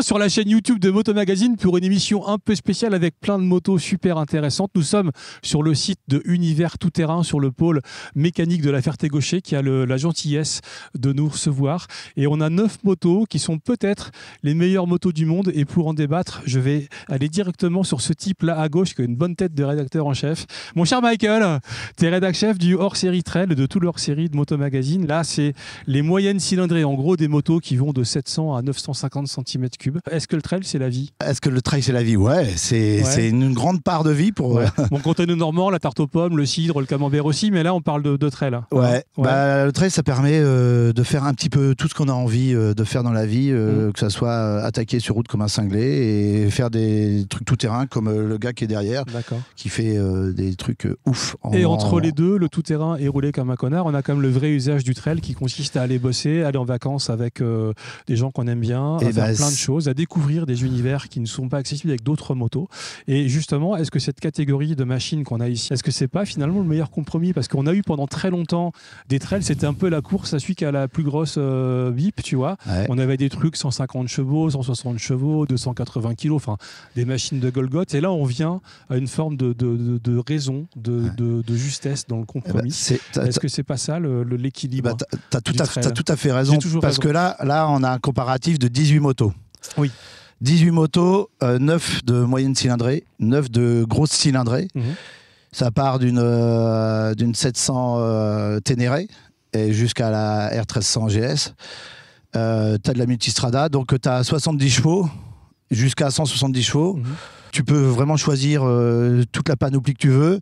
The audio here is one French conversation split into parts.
Sur la chaîne YouTube de Moto Magazine pour une émission un peu spéciale avec plein de motos super intéressantes. Nous sommes sur le site de Univers Tout Terrain sur le pôle mécanique de la Ferté-Gaucher qui a la gentillesse de nous recevoir. Et on a neuf motos qui sont peut-être les meilleures motos du monde. Et pour en débattre, je vais aller directement sur ce type-là à gauche qui a une bonne tête de rédacteur en chef. Mon cher Michael, tu es rédac chef du hors-série Trail, de tout le hors-série de Moto Magazine. Là, c'est les moyennes cylindrées, en gros des motos qui vont de 700 à 950 cm3. Est-ce que le trail, c'est la vie? Est-ce que le trail c'est la vie? Ouais, c'est Ouais. une grande part de vie pour. Ouais. Bon, quand on est normand, la tarte aux pommes, le cidre, le camembert aussi, mais là, on parle de, de trail. hein. Ouais, Ouais. Bah, le trail ça permet euh, de faire un petit peu tout ce qu'on a envie euh, de faire dans la vie, euh, Mm. que ça soit euh, attaquer sur route comme un cinglé et faire des trucs tout terrain comme euh, le gars qui est derrière qui fait euh, des trucs euh, ouf. en- Et entre les deux, le tout-terrain et rouler comme un connard, on a quand même le vrai usage du trail qui consiste à aller bosser, aller en vacances avec euh, des gens qu'on aime bien, à Eh faire ben, plein de choses, à découvrir des univers qui ne sont pas accessibles avec d'autres motos. Et justement, est-ce que cette catégorie de machines qu'on a ici, est-ce que c'est pas finalement le meilleur compromis? Parce qu'on a eu pendant très longtemps des trails, c'était un peu la course à celui qui a la plus grosse euh, bip, tu vois. Ouais. On avait des trucs 150 chevaux, 160 chevaux, 280 kilos, enfin des machines de Golgoth. Et là, on vient à une forme de, de- de- de raison, de, justesse dans le Eh ben, compromis. c'est- t'as- Est-ce que c'est pas ça le- le- l'équilibre bah, t'as- tout, à- tout fait raison. Parce raison. que là, là, on a un comparatif de 18 motos. Oui. 18 motos, euh, 9 de moyenne cylindrée, 9 de grosse cylindrée. Mhm. Ça part d'une euh, d'une 700 euh, Ténéré et jusqu'à la R1300 GS. Euh, tu as de la multistrada, donc tu as 70 chevaux jusqu'à 170 chevaux. Mhm. Tu peux vraiment choisir euh, toute la panoplie que tu veux.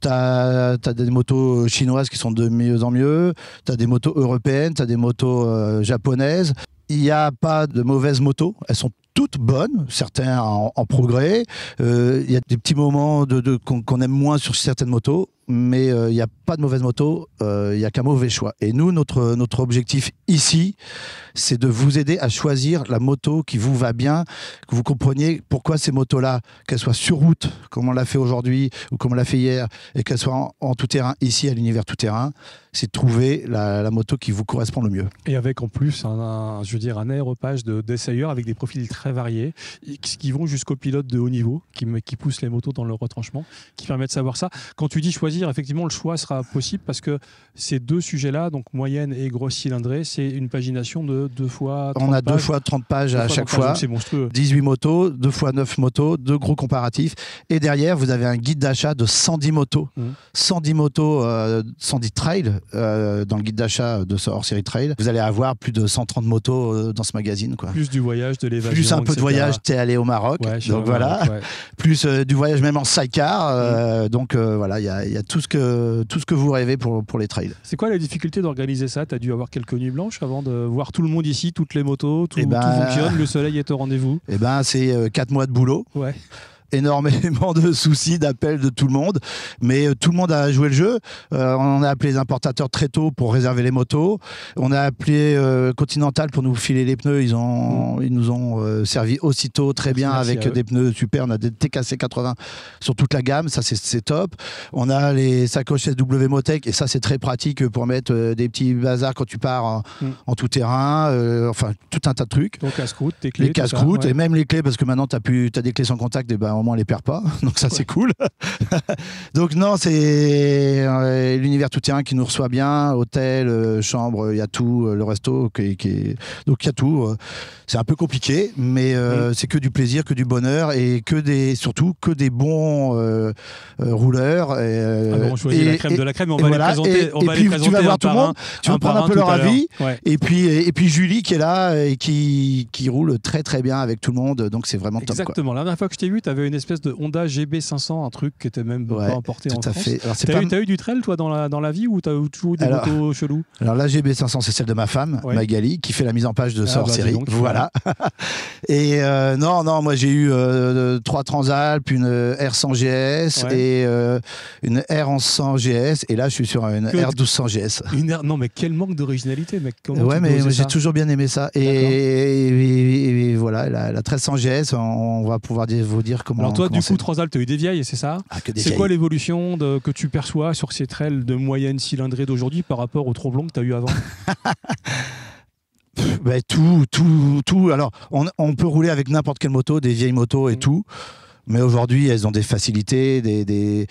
Tu as, des motos chinoises qui sont de mieux en mieux. Tu as des motos européennes, tu as des motos euh, japonaises. Il n'y a pas de mauvaises motos. Elles sont toutes bonnes, certains en, progrès. Euh, Il y a des petits moments qu'on aime moins sur certaines motos, mais euh, il n'y a pas de mauvaise moto, euh, il n'y a qu'un mauvais choix. Et nous, notre, objectif ici, c'est de vous aider à choisir la moto qui vous va bien, que vous compreniez pourquoi ces motos-là, qu'elles soient sur route, comme on l'a fait aujourd'hui ou comme on l'a fait hier, et qu'elles soient en, tout terrain, ici à l'univers tout terrain, c'est de trouver la, moto qui vous correspond le mieux. Et avec en plus un, je veux dire, un aéropage de- d'essayeurs avec des profils très variés, qui vont jusqu'aux pilotes de haut niveau, qui, qui poussent les motos dans le retranchement, qui permettent de savoir ça. Quand tu dis choisir, effectivement, le choix sera possible parce que ces deux sujets-là, donc moyenne et grosse cylindrée, c'est une pagination de deux fois. On 30 a deux pages. fois 30 pages Deux à chaque 30 pages, fois. C'est monstrueux. 18 motos, 2 fois 9 motos, deux gros comparatifs. Et derrière, vous avez un guide d'achat de 110 motos. Mhm. 110 motos, euh, 110 trails euh, dans le guide d'achat de ce hors-série trail. Vous allez avoir plus de 130 motos euh, dans ce magazine. Quoi. Plus du voyage, de l'évasion. Plus un peu de voyage, t'es allé au Maroc. Ouais, donc voilà. ouais. Plus euh, du voyage même en sidecar. Mm. euh, Donc euh, voilà, il y a, il y a tout, ce que, tout ce que vous rêvez pour, pour les trails. C'est quoi la difficulté d'organiser ça? Tu as dû avoir quelques nuits blanches avant de voir tout le monde ici, toutes les motos, tout, Eh ben, tout fonctionne, le soleil est au rendez-vous? Eh ben, c'est 4 mois de boulot. Ouais. Énormément de soucis, d'appels de tout le monde, mais euh, tout le monde a joué le jeu. Euh, on a appelé les importateurs très tôt pour réserver les motos. On a appelé euh, Continental pour nous filer les pneus. Ils, ont, ils nous ont euh, servi aussitôt très bien Merci avec des pneus super. On a des TKC 80 sur toute la gamme, ça c'est- top. On a les sacoches SW Motec et ça c'est très pratique pour mettre des petits bazars quand tu pars en, Mm. en tout terrain. enfin, tout un tas de trucs Donc casse-croûte, tes clés. les casse-croûtes ouais. et même les clés parce que maintenant tu as, des clés sans contact et ben on les perd pas donc ça c'est cool donc non c'est euh, l'univers tout terrain qui nous reçoit bien hôtel euh, chambre il y a tout euh, le resto qui, qui est- donc il y a tout c'est un peu compliqué mais c'est que du plaisir que du bonheur et que des surtout que des bons rouleurs et, Ah bon, on choisit et- la crème et- de la crème, on va voilà, les présenter. et- on va puis les tu présenter vas voir tout le monde tu vas prendre un peu leur avis Ouais. et puis, et puis Julie qui est là et qui, qui roule très très bien avec tout le monde, donc c'est vraiment top. Quoi. Exactement. La dernière fois que je t'ai vu, tu avais une espèce de Honda GB500, un truc qui était même Ouais, pas importé Tout en à France. fait. Alors, T'as pas- eu, t'as eu du trail, toi, dans la, dans la vie, ou t'as eu toujours des Alors- motos chelous Alors la GB500, c'est celle de ma femme, Ouais. Magali, qui fait la mise en page de Ah, hors bah, série. donc, voilà. et euh, non, non, moi j'ai eu euh, trois Transalp, une R100 GS Ouais. et euh, une R1100 GS, et là je suis sur une Que- R1200 GS. Une Non, mais quel manque d'originalité, mec. Comment ouais, mais j'ai toujours bien aimé ça. Et, et- et- et voilà, la, la 1300 GS, on, on va pouvoir vous dire comment. Alors toi, du coup, c'est. Transalp, t'as eu des vieilles, c'est ça Ah, C'est quoi l'évolution que tu perçois sur ces trails de moyenne cylindrée d'aujourd'hui par rapport aux tromblons que tu as eu avant bah, tout, tout, tout. Alors, on, on peut rouler avec n'importe quelle moto, des vieilles motos et Mm. tout. Mais aujourd'hui, elles ont des facilités, des, des,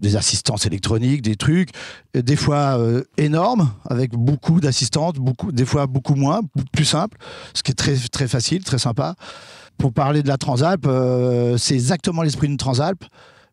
des assistances électroniques, des trucs, euh, des fois euh, énormes, avec beaucoup d'assistantes, beaucoup, des fois beaucoup moins, plus simple, ce qui est très, très facile, très sympa. Pour parler de la Transalp, euh, c'est exactement l'esprit d'une Transalp,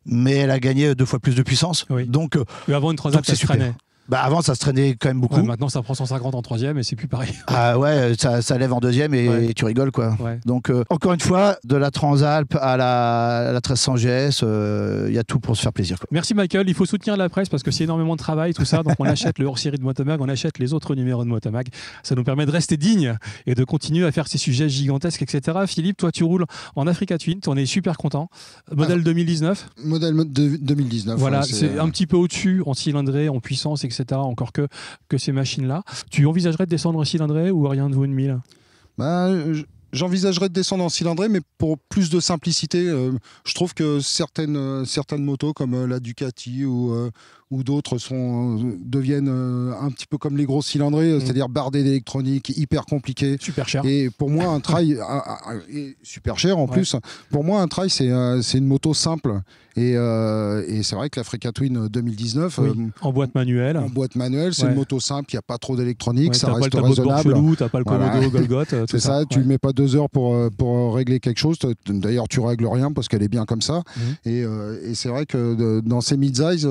mais elle a gagné deux fois plus de puissance. Oui. Donc, euh, Mais avant une Transalp, ça c'est se traînait. Bah, avant, ça se traînait quand même beaucoup. Ouais, maintenant, ça prend 150 en troisième et c'est plus pareil. Ah ouais, ça, ça lève en deuxième et, Ouais. tu rigoles quoi. Ouais. Donc euh, encore une fois, de la Transalp à la, à la 1300 GS, euh, il y a tout pour se faire plaisir. Quoi. Merci Michael, il faut soutenir la presse parce que c'est énormément de travail tout ça. Donc on achète le hors-série de Motomag, on achète les autres numéros de Motomag. Ça nous permet de rester digne et de continuer à faire ces sujets gigantesques, etc. Philippe, toi tu roules en Africa Twin, on est super content. Modèle 2019, Modèle de 2019. voilà, ouais, c'est euh, un petit peu au-dessus en cylindrée, en puissance, etc. Encore que, ces machines-là. Tu envisagerais de descendre en cylindrée ou rien de vous une mille? Bah, J'envisagerais de descendre en cylindrée, mais pour plus de simplicité. euh, je trouve que certaines, euh, certaines motos, comme euh, la Ducati ou, ou d'autres, sont, euh, deviennent euh, un petit peu comme les grosses cylindrées, euh, Mm. c'est-à-dire bardées d'électronique, hyper compliquées. Super cher. Et pour moi, un trail, super cher en Ouais. plus. Pour moi, un trail, c'est euh, une moto simple. Et, euh, et c'est vrai que l'Africa Twin 2019, Oui, euh, en boîte manuelle. en boîte manuelle, c'est Ouais. une moto simple, il n'y a pas trop d'électronique, Ouais, ça t'as pas le reste raisonnable. chelou, t'as pas le Voilà. Komodo, tout C'est ça, tu ouais. mets pas deux heures pour, pour régler quelque chose. D'ailleurs, tu règles rien parce qu'elle est bien comme ça. Mhm. Et, euh, et c'est vrai que de- dans ces mid-size,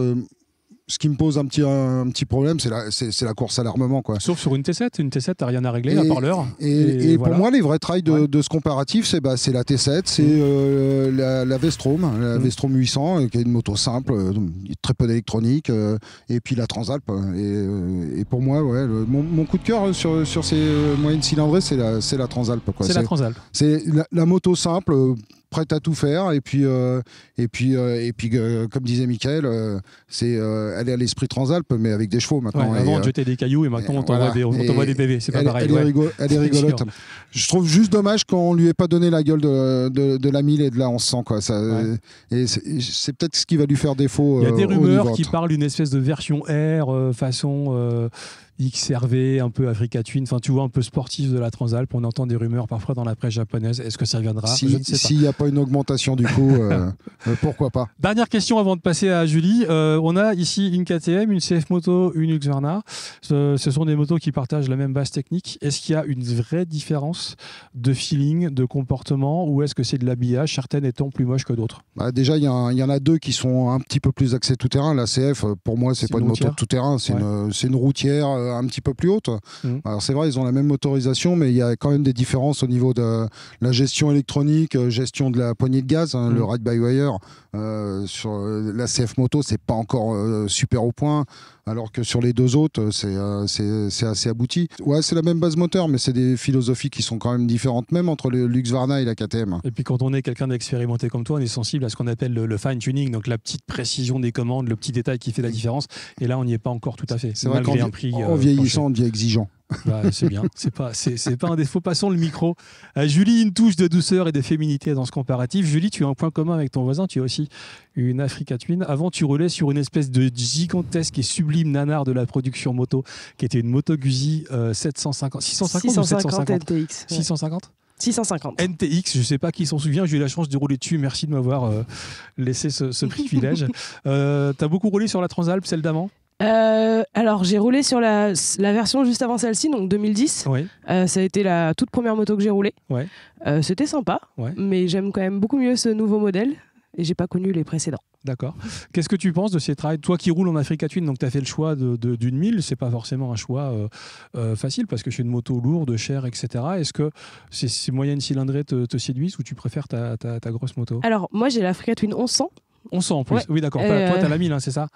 ce qui me pose un petit, un, petit problème, c'est la, c'est- c'est la course à l'armement. Quoi. Sauf sur une T7, une T7, t'as rien à régler à part l'heure. Et, Et et voilà. pour moi, les vrais trails de, Ouais. de ce comparatif, c'est bah, c'est la T7, c'est Mhm. euh, la, la Vestrom, la Mhm. Vestrom 800, euh, qui est une moto simple, euh, très peu d'électronique, euh, et puis la Transalp. Et, euh, et pour moi, ouais, le- mon, mon coup de cœur sur, sur ces moyennes cylindrées, c'est la, c'est la Transalp. quoi. C'est la Transalp. C'est la, la moto simple, prête à tout faire. Et puis, euh, et puis, euh, et puis euh, comme disait Michael, c'est, elle est à l'esprit Transalp, mais avec des chevaux Ouais, maintenant. Et, avant, on jetait des cailloux et maintenant, on t'envoie voilà. des, des PV. C'est pas elle, pareil. elle est ouais. elle rigolote. Je trouve juste dommage qu'on lui ait pas donné la gueule de, de, de la 1000 et de la 1100. Quoi. Ça, Ouais. Et c'est, peut-être ce qui va lui faire défaut. Il y a des rumeurs qui parlent d'une espèce de version R façon XRV, un peu Africa Twin, enfin tu vois, un peu sportif de la Transalp. On entend des rumeurs parfois dans la presse japonaise. Est-ce que ça pas. S'il n'y a pas une augmentation du coup, euh, euh, pourquoi pas? Dernière question avant de passer à Julie. Euh, on a ici une KTM, une CF Moto, une Husqvarna. Ce, ce sont des motos qui partagent la même base technique. Est-ce qu'il y a une vraie différence de feeling, de comportement, ou est-ce que c'est de l'habillage, certaines étant plus moches que d'autres? Bah, déjà, il y, en a deux qui sont un petit peu plus axés tout-terrain. La CF, pour moi, c'est pas une moto routière de tout-terrain, c'est Ouais. une, c'est une routière un petit peu plus haute. Mhm. Alors c'est vrai, ils ont la même motorisation, mais il y a quand même des différences au niveau de la gestion électronique, euh, gestion de la poignée de gaz, hein, Mhm. le ride-by-wire. euh, sur euh, la CF Moto, c'est pas encore euh, super au point, alors que sur les deux autres, euh, c'est euh, c'est- assez abouti. Ouais, c'est la même base moteur, mais c'est des philosophies qui sont quand même différentes, même entre le Lux Varna et la KTM. Et puis quand on est quelqu'un d'expérimenté comme toi, on est sensible à ce qu'on appelle le, le fine-tuning, donc la petite précision des commandes, le petit détail qui fait la différence. Et là, on n'y est pas encore tout à fait. C'est vrai qu'en prix. en euh, vieillissant, on devient exigeant. Bah, c'est bien, c'est pas, c'est, pas un défaut. Passons le micro. à Julie, une touche de douceur et de féminité dans ce comparatif. Julie, tu as un point commun avec ton voisin, tu as aussi une Africa Twin. Avant, tu roulais sur une espèce de gigantesque et sublime nanar de la production moto, qui était une Moto Guzzi euh, 750, 650 ou 650 750 NTX. ouais. 650 650. NTX, je sais pas qui s'en souvient, j'ai eu la chance de rouler dessus, merci de m'avoir euh, laissé ce, ce privilège. Euh, T'as beaucoup roulé sur la Transalp, celle d'avant? Euh, alors, j'ai roulé sur la, la version juste avant celle-ci, donc 2010. Oui. Euh, ça a été la toute première moto que j'ai roulée. Ouais. Euh, C'était sympa, Ouais. mais j'aime quand même beaucoup mieux ce nouveau modèle. Et j'ai pas connu les précédents. D'accord. Qu'est-ce que tu penses de ces trails? Toi qui roules en Africa Twin, donc tu as fait le choix d'une de, d'une mille, c'est pas forcément un choix euh, euh, facile parce que c'est une moto lourde, chère, etc. Est-ce que ces, ces moyennes cylindrées te, te séduisent ou tu préfères ta, ta, ta grosse moto? Alors, moi, j'ai l'Africa Twin 1100. On sent en plus. Ouais. Oui, d'accord. Euh, Toi, tu as la 1000, hein, c'est ça?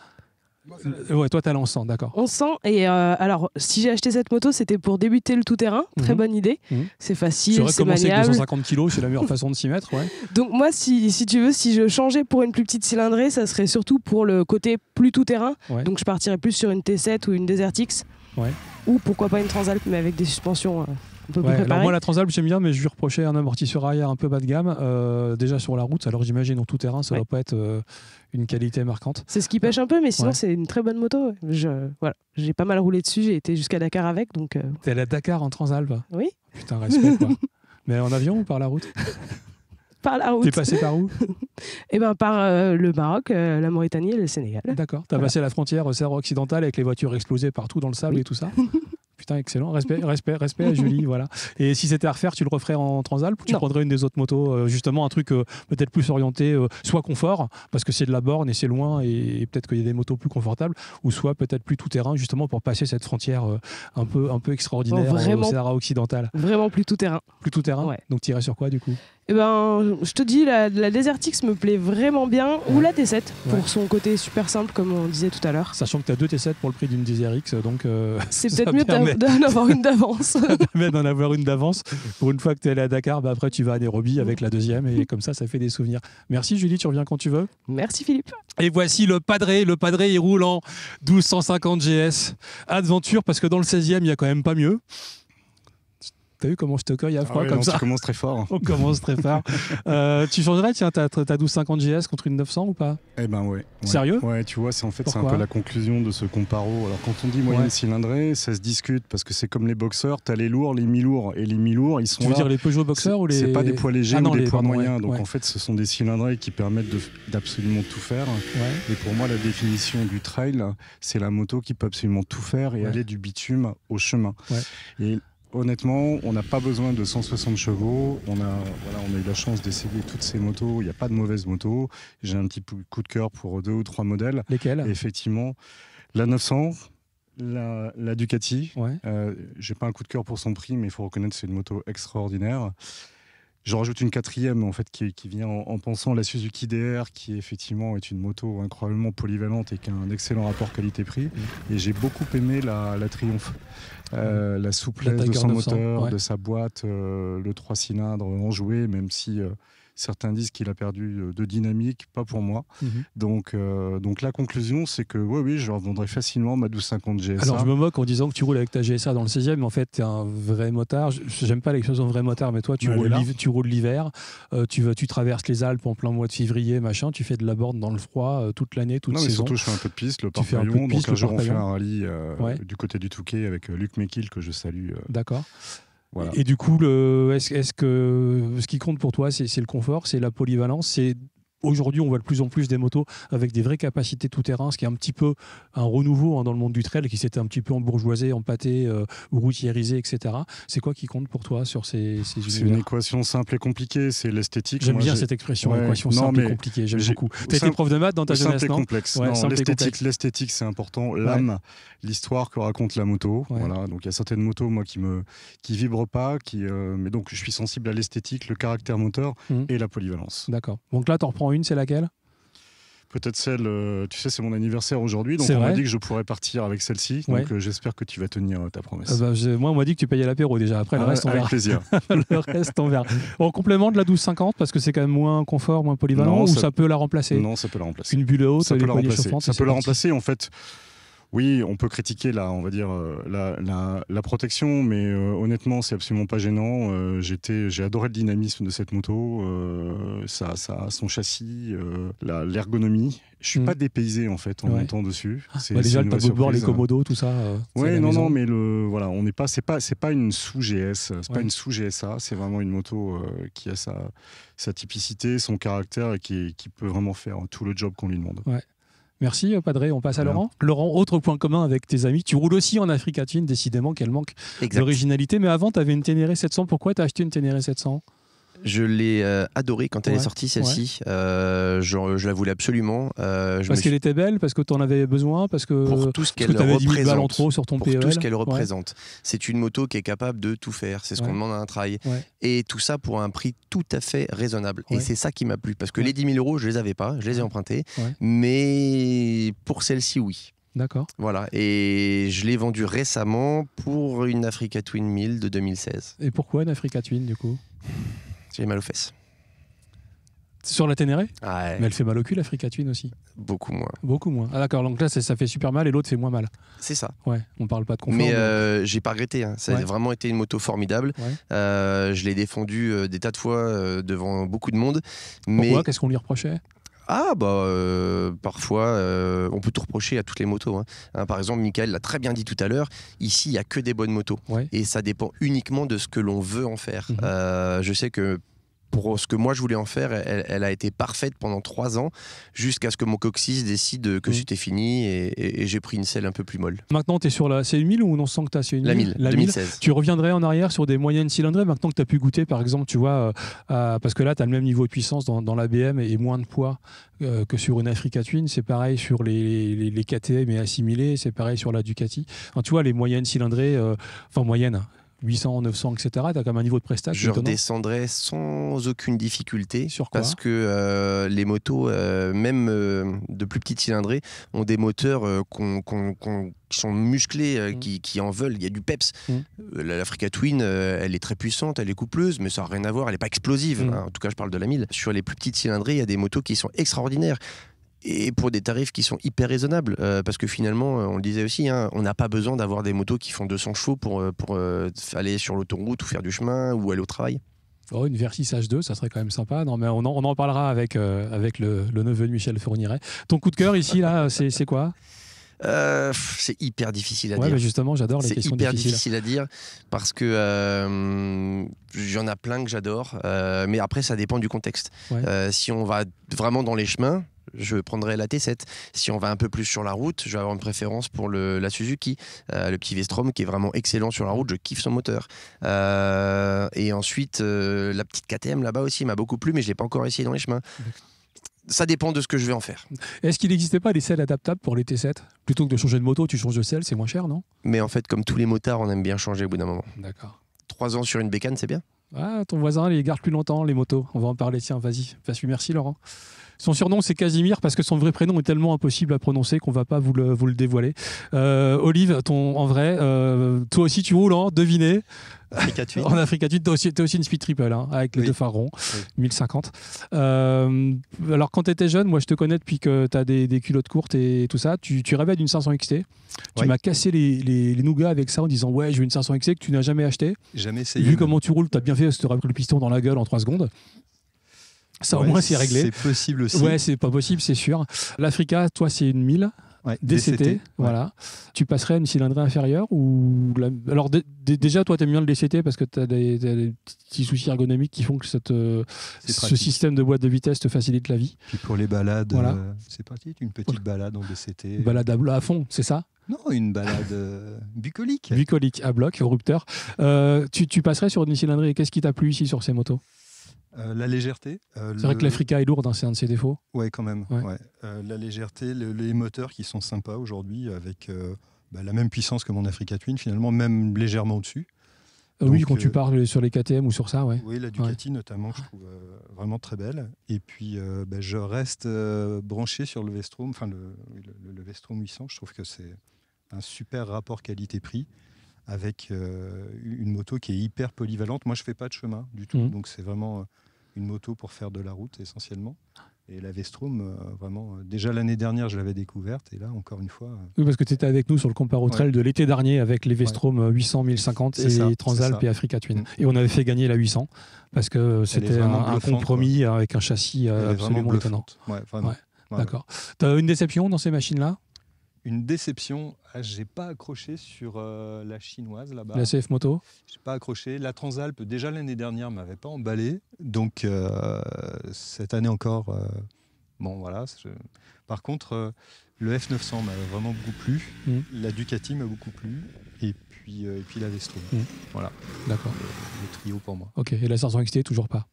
Ouais, toi, tu as l'encens, d'accord. 1100. Et euh, alors, si j'ai acheté cette moto, c'était pour débuter le tout-terrain. Très Mhm. bonne idée. Mhm. C'est facile, c'est commencé avec maniable. 250 kilos, c'est la meilleure façon de s'y mettre, ouais. Donc moi, si, si tu veux, si je changeais pour une plus petite cylindrée, ça serait surtout pour le côté plus tout-terrain. Ouais. Donc je partirais plus sur une T7 ou une Desert X. Ouais. Ou pourquoi pas une Transalp, mais avec des suspensions euh, on peut Ouais, alors moi la Transalp j'aime bien mais je lui reprochais un amortisseur arrière un peu bas de gamme euh, déjà sur la route alors j'imagine en tout terrain ça Ouais. doit pas être euh, une qualité marquante. C'est ce qui pêche un peu, mais sinon Ouais. c'est une très bonne moto. ouais. Je, voilà, j'ai pas mal roulé dessus, j'ai été jusqu'à Dakar avec, donc euh, T'es allé à Dakar en Transalp oui, Putain respect quoi. mais en avion ou par la route? Par la T'es route. passé par où? Et ben par euh, le Maroc, euh, la Mauritanie et le Sénégal. D'accord. T'as Voilà. passé la frontière au Sahara occidental avec les voitures explosées partout dans le sable Oui. et tout ça? Putain, excellent. Respect, respect, respect à Julie. Voilà. Et si c'était à refaire, tu le referais en Transalp ou tu Non. prendrais une des autres motos euh, Justement, un truc euh, peut-être plus orienté, euh, soit confort, parce que c'est de la borne et c'est loin et, peut-être qu'il y a des motos plus confortables, ou soit peut-être plus tout terrain, justement pour passer cette frontière un, peu, un peu extraordinaire Oh, vraiment. au Sahara occidental. Vraiment plus tout terrain. Plus tout terrain Ouais. Donc tu irais sur quoi du coup? Et ben, je te dis, la, la Desertix me plaît vraiment bien, ou la T7 Ouais. pour son côté super simple, comme on disait tout à l'heure. Sachant que tu as deux T7 pour le prix d'une DZRX, donc euh, C'est peut-être mieux d'en avoir une d'avance. ça permet d'en avoir une d'avance. Pour une fois que tu es allé à Dakar, bah après tu vas à Nairobi avec la deuxième et comme ça, ça fait des souvenirs. Merci Julie, tu reviens quand tu veux. Merci Philippe. Et voici le Padré. Le Padré, il roule en 1250 GS. Aventure, parce que dans le 16e, il y a quand même pas mieux. T'as vu comment je te cueille à froid Ah ouais, comme non, ça Tu commences très fort. On commence très fort. Euh, tu changerais, tiens, ta, ta 1250 GS contre une 900 ou pas? Eh ben ouais. ouais. Sérieux? Ouais, tu vois, c'est en fait c'est un peu la conclusion de ce comparo. Alors quand on dit moyenne Ouais. cylindrée, ça se discute parce que c'est comme les boxeurs, t'as les lourds, les mi-lourds et les mi-lourds, ils sont Tu veux là. dire les Peugeot Boxer ou les. C'est pas des poids légers Ah non, ou des les- poids pardon, moyens. Donc en fait, ce sont des cylindrées qui permettent d'absolument tout faire. Ouais. Et pour moi, la définition du trail, c'est la moto qui peut absolument tout faire et aller du bitume au chemin. Ouais. Et honnêtement, on n'a pas besoin de 160 chevaux. On a, voilà, on a eu la chance d'essayer toutes ces motos. Il n'y a pas de mauvaises motos. J'ai un petit coup de cœur pour deux ou trois modèles. Lesquels? Et effectivement, la 900, la, la Ducati. Ouais. Euh, J'ai pas un coup de cœur pour son prix, mais il faut reconnaître que c'est une moto extraordinaire. Je rajoute une quatrième en fait qui, qui vient en, en pensant à la Suzuki DR, qui effectivement est une moto incroyablement polyvalente et qui a un excellent rapport qualité-prix. Mm. Et j'ai beaucoup aimé la, la Triumph, Euh, la souplesse La de son 900, moteur, ouais. de sa boîte, euh, le 3 cylindres enjoué, même si euh, certains disent qu'il a perdu euh, de dynamique, pas pour moi. Mhm. Donc, euh, donc la conclusion, c'est que oui, oui, je revendrai facilement ma 1250 GSA. Alors je me moque en disant que tu roules avec ta GSA dans le 16e, mais en fait tu es un vrai motard. Je- J'aime pas l'expression vrai motard, mais toi tu Mais roules tu l'hiver, euh, tu, vas- tu traverses les Alpes en plein mois de février, machin, tu fais de la borne dans le froid euh, toute l'année, toute non, mais saison. surtout, je fais un peu de piste, le Tu fais un peu de parpaillon. Donc, un le jour, on fait un rallye euh, Ouais. du côté du Touquet avec Luc Mekil, que je salue. euh, D'accord. Et du coup, est-ce est-ce que ce qui compte pour toi, c'est c'est le confort, c'est la polyvalence, c'est Aujourd'hui, on voit de plus en plus des motos avec des vraies capacités tout-terrain, ce qui est un petit peu un renouveau hein, dans le monde du trail, qui s'était un petit peu embourgeoisé, empâté euh, ou routiérisé, etc. C'est quoi qui compte pour toi sur ces, ces C'est une équation simple et compliquée, c'est l'esthétique. J'aime bien cette expression, Ouais, équation non, simple et compliquée, j'aime j'ai- beaucoup. Tu as été prof de maths dans ta jeunesse, non complexe. Ouais, Non, l'esthétique, complexe. l'esthétique, c'est important. L'âme, l'histoire que raconte la moto. Voilà. Donc il y a certaines motos, moi, qui me, qui vibrent pas, qui, euh, mais donc je suis sensible à l'esthétique, le caractère moteur Mhm. et la polyvalence. D'accord. Donc là, tu en une, c'est laquelle? Peut-être celle, euh, tu sais, c'est mon anniversaire aujourd'hui, donc on m'a dit que je pourrais partir avec celle-ci. Ouais. Donc euh, j'espère que tu vas tenir euh, ta promesse. Euh, bah, Moi, on m'a dit que tu payais l'apéro déjà. Après, le Ah, reste, on avec verra. plaisir. le reste, on verra. En complément de la 1250, parce que c'est quand même moins confort, moins polyvalent, Non, ou ça, ça- peut la remplacer? Non, ça peut la remplacer. Une bulle haute, ça peut la remplacer. Ça peut la remplacer en fait. Oui, on peut critiquer la, on va dire euh, la, la- la protection, mais euh, honnêtement, c'est absolument pas gênant. Euh, j'étais, j'ai adoré le dynamisme de cette moto, euh, ça, ça, son châssis, la- l'ergonomie. Je suis Mm. pas dépaysé en fait en Ouais. montant dessus. C'est Bah, déjà, le tableau de bord, les surprise. commodos, tout ça. la non, maison. non, mais le voilà, on n'est pas, c'est pas, c'est pas une sous GS, c'est Ouais. pas une sous GSA, c'est vraiment une moto qui a sa, sa typicité, son caractère et qui, qui peut vraiment faire tout le job qu'on lui demande. Merci, euh, Padré. On passe à. Laurent. Laurent, autre point commun avec tes amis. Tu roules aussi en Africa Twin, décidément qu'elle manque d'originalité. Mais avant, tu avais une Ténéré 700. Pourquoi tu as acheté une Ténéré 700 Je l'ai euh, adorée quand elle Ouais, est sortie, celle-ci. Euh, je, je la voulais absolument. Euh, je Parce qu'elle suis- était belle, parce que tu en avais besoin, parce que, pour tout ce qu'elle tu avais 10 000 balles en représente. trop sur ton pour PEL. tout ce qu'elle Ouais. représente. C'est une moto qui est capable de tout faire. C'est ce qu'on demande à un trail. Et tout ça pour un prix tout à fait raisonnable. Et c'est ça qui m'a plu. Parce que les 10 000 euros, je les avais pas. Je les ai empruntés. Mais pour celle-ci, oui. D'accord. Voilà. Et je l'ai vendue récemment pour une Africa Twin 1000 de 2016. Et pourquoi une Africa Twin, du coup? J'ai mal aux fesses. Sur la Ténéré Ouais, Mais elle fait mal au cul, l'Africa Twin aussi. beaucoup moins. Beaucoup moins. Ah d'accord, donc là, ça fait super mal et l'autre fait moins mal. C'est ça. Ouais, on parle pas de confort. Mais euh, j'ai pas regretté. hein. Ça Ouais. a vraiment été une moto formidable. Ouais. Euh, je l'ai défendu euh, des tas de fois devant beaucoup de monde. Pourquoi? Mais Qu'est-ce qu'on lui reprochait? Ah bah euh, parfois euh, on peut tout reprocher à toutes les motos. hein. Hein, par exemple, Michael l'a très bien dit tout à l'heure. Ici, il y a que des bonnes motos Ouais. et ça dépend uniquement de ce que l'on veut en faire. Mhm. Euh, je sais que pour ce que moi je voulais en faire, elle, elle a été parfaite pendant trois ans jusqu'à ce que mon coccyx décide que Mhm. c'était fini et, et- et j'ai pris une selle un peu plus molle. Maintenant, tu es sur la. C'est une 1000 ou on sent que tu as c'est une La 1000, La 1000. 2016. Tu reviendrais en arrière sur des moyennes cylindrées maintenant que tu as pu goûter, par exemple, tu vois, euh, parce que là, tu as le même niveau de puissance dans, dans la BM et moins de poids euh, que sur une Africa Twin. C'est pareil sur les, les, les KTM et assimilés, c'est pareil sur la Ducati. Enfin, tu vois, les moyennes cylindrées, euh, enfin, moyennes, 800, 900, etc., tu as quand même un niveau de prestation. Je étonnant. redescendrai sans aucune difficulté. Sur quoi Parce que euh, les motos, euh, même euh, de plus petites cylindrées, ont des moteurs qu'on- qu'on- qu'on- qui sont musclés, Mm. qui, qui en veulent. Il y a du peps. Mm. La- L'Africa Twin, elle est très puissante, elle est coupleuse, mais ça n'a rien à voir. Elle n'est pas explosive. Mm. hein. En tout cas, je parle de la 1000. Sur les plus petites cylindrées, il y a des motos qui sont extraordinaires. Et pour des tarifs qui sont hyper raisonnables, euh, parce que finalement, euh, on le disait aussi, hein, on n'a pas besoin d'avoir des motos qui font 200 chevaux pour, euh, pour euh, aller sur l'autoroute ou faire du chemin ou aller au travail. Oh, une Versys H2, ça serait quand même sympa. Non, mais on en, on en parlera avec, euh, avec le, le neveu de Michel Fourniret. Ton coup de cœur ici, là, c'est c'est quoi? Euh, c'est hyper difficile à Ouais, dire. mais justement, j'adore les C'est questions hyper difficiles. difficile à dire parce que euh, il y en a plein que j'adore, euh, mais après ça dépend du contexte. Ouais. Si on va vraiment dans les chemins, je prendrai la T7. Si on va un peu plus sur la route, je vais avoir une préférence pour le, la Suzuki, euh, le petit V-Strom qui est vraiment excellent sur la route. Je kiffe son moteur. Euh, et ensuite, euh, la petite KTM là-bas aussi m'a beaucoup plu, mais je l'ai pas encore essayé dans les chemins. Ça dépend de ce que je vais en faire. Est-ce qu'il n'existait pas des selles adaptables pour les T7 Plutôt que de changer de moto, tu changes de selle, c'est moins cher, non? Mais en fait, comme tous les motards, on aime bien changer au bout d'un moment. D'accord. Trois ans sur une bécane, c'est bien. Ah, ton voisin les garde plus longtemps, les motos. On va en parler, tiens, vas-y. Vas-y, merci Laurent. Son surnom, c'est Casimir parce que son vrai prénom est tellement impossible à prononcer qu'on va pas vous le, vous le dévoiler. Euh, Olive, ton, en vrai, euh, toi aussi tu roules, hein, devinez. En Africa Twin, t'as aussi, t'as aussi une speed triple hein, avec les Oui. deux phares ronds, Oui. 1050. Euh, alors quand tu étais jeune, moi je te connais depuis que tu as des, des culottes courtes et tout ça, tu, tu rêvais d'une 500 XT. Tu Oui. m'as cassé les, les, les nougats avec ça en disant ouais, je veux une 500 XT que tu n'as jamais acheté. Jamais essayé. Vu comment tu roules, tu as bien fait de te le piston dans la gueule en 3 secondes. Ça au Ouais, moins c'est réglé. C'est possible aussi. Ouais, c'est pas possible, c'est sûr. L'Africa, toi, c'est une 1000. Ouais, DCT, voilà. Tu passerais à une cylindrée inférieure ou la- Alors dé- dé- déjà, toi, t'aimes bien le DCT parce que tu as t'as des petits soucis ergonomiques qui font que cette, ce système de boîte de vitesse te facilite la vie. Puis pour les balades, Voilà. euh, c'est pratique. Une petite balade en DCT. Baladable à fond, c'est ça Non, une balade euh, bucolique. Bucolique à bloc, rupteur. Euh, tu, tu passerais sur une cylindrée. Qu'est-ce qui t'a plu ici sur ces motos? Euh, la légèreté. euh, C'est vrai que l'Africa est lourde, hein, c'est un de ses défauts. Ouais, quand même. Ouais. ouais. Euh, la légèreté, le- les moteurs qui sont sympas aujourd'hui avec bah, la même puissance que mon Africa Twin, finalement, même légèrement au-dessus. Oui, quand tu parles sur les KTM ou sur ça, ouais. Oui, la Ducati notamment, je trouve euh, vraiment très belle. Et puis, bah, je reste branché sur le Vestrom, enfin le, oui, le, le Vestrom 800. Je trouve que c'est un super rapport qualité-prix avec euh, une moto qui est hyper polyvalente. Moi, je fais pas de chemin du tout, Mhm. donc c'est vraiment euh, une moto pour faire de la route essentiellement. Et la Vestrom, euh, vraiment, euh, déjà l'année dernière, je l'avais découverte, et là, encore une fois, euh, Oui, parce que tu étais avec nous sur le Comparo Trail de l'été dernier avec les Vestrom euh, 800, 1050 C'est et ça, Transalp et Africa Twin. Mm. Et on avait fait gagner la 800 parce que c'était un, compromis avec un châssis absolument étonnant. Ouais. D'accord. Tu as une déception dans ces machines-là? Une déception, ah, j'ai pas accroché sur euh, la chinoise là-bas. La CF Moto J'ai pas accroché. La Transalp, déjà l'année dernière, m'avait pas emballé. Donc euh, cette année encore, euh, bon voilà. je- Par contre, le F900 m'a vraiment beaucoup plu. Mhm. La Ducati m'a beaucoup plu. Et puis, et puis la Vestrom. Mhm. Voilà, D'accord. le, le trio pour moi. Ok. Et la 500 XT, toujours pas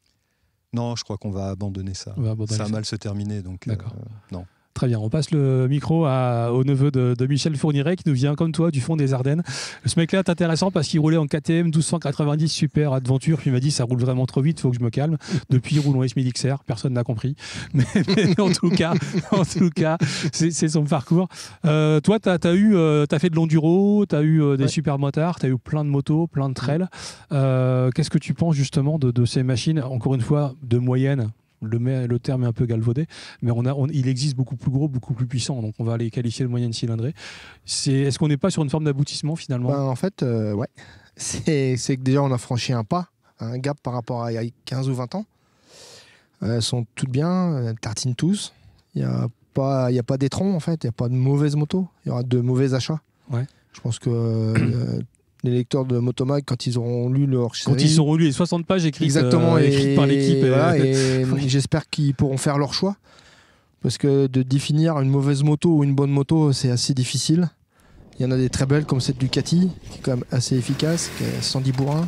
Non, je crois qu'on va abandonner ça. On va abandonner ça a ça. mal se terminer. Donc, D'accord. non. Très bien, on passe le micro à- au neveu de, de Michel Fourniret qui nous vient comme toi du fond des Ardennes. Ce mec-là est intéressant parce qu'il roulait en KTM 1290 Super Adventure. Puis il m'a dit ça roule vraiment trop vite, faut que je me calme. Depuis, il roule en S1000 XR, personne n'a compris. Mais, mais en tout cas, en tout cas, c'est son parcours. Euh, toi, tu as, eu, euh, t'as fait de l'enduro, tu as eu euh, des Ouais. super motards, tu as eu plein de motos, plein de trails. Qu'est-ce que tu penses justement de, de ces machines, encore une fois, de moyenne le, terme est un peu galvaudé, mais on a, on- il existe beaucoup plus gros, beaucoup plus puissant, donc on va les qualifier de moyenne cylindrée. C'est, est-ce qu'on n'est pas sur une forme d'aboutissement finalement? Ben, en fait, euh, ouais. C'est c'est que déjà, on a franchi un pas, un gap par rapport à il y a 15 ou 20 ans. Euh, Elles sont toutes bien, elles tartinent tous. Il n'y a pas, il y a pas d'étron, en fait. Il n'y a pas de mauvaises motos. Il y aura de mauvais achats. Ouais. Je pense que euh, les lecteurs de Motomag, quand ils auront lu leur Quand ils auront lu les 60 pages écrites, Exactement, euh, et, écrites par l'équipe, voilà, et j'espère qu'ils pourront faire leur choix. Parce que de définir une mauvaise moto ou une bonne moto, c'est assez difficile. Il y en a des très belles comme cette Ducati, qui est quand même assez efficace, qui a 110 bourrins.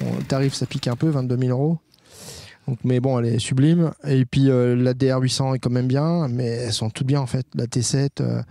Bon, le tarif, ça pique un peu, 22 000 euros. Donc, mais bon, elle est sublime. Et puis euh, la DR800 est quand même bien, mais elles sont toutes bien en fait. La T7, euh,